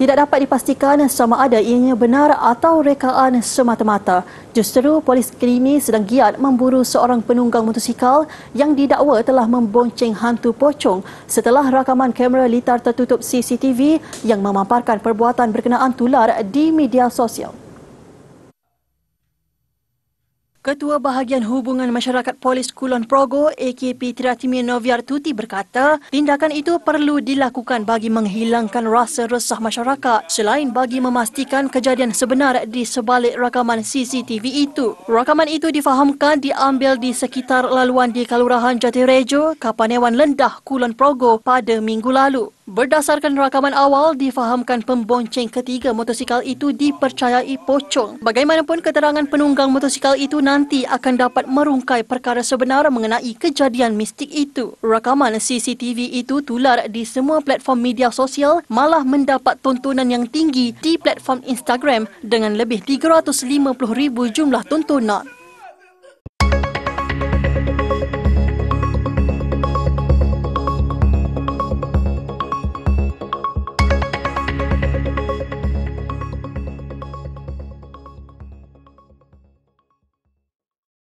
Tidak dapat dipastikan sama ada ianya benar atau rekaan semata-mata. Justru polis kini sedang giat memburu seorang penunggang motosikal yang didakwa telah membonceng hantu pocong setelah rakaman kamera litar tertutup CCTV yang memaparkan perbuatan berkenaan tular di media sosial. Ketua Bahagian Hubungan Masyarakat Polis Kulon Progo AKP Tiratimi Noviar Tuti berkata, tindakan itu perlu dilakukan bagi menghilangkan rasa resah masyarakat selain bagi memastikan kejadian sebenar di sebalik rakaman CCTV itu. Rakaman itu difahamkan diambil di sekitar laluan di Kalurahan Jatirejo, Kapanewan Lendah, Kulon Progo pada minggu lalu. Berdasarkan rakaman awal, difahamkan pembonceng ketiga motosikal itu dipercayai pocong. Bagaimanapun keterangan penunggang motosikal itu nanti akan dapat merungkai perkara sebenar mengenai kejadian mistik itu. Rakaman CCTV itu tular di semua platform media sosial malah mendapat tontonan yang tinggi di platform Instagram dengan lebih 350,000 jumlah tontonan.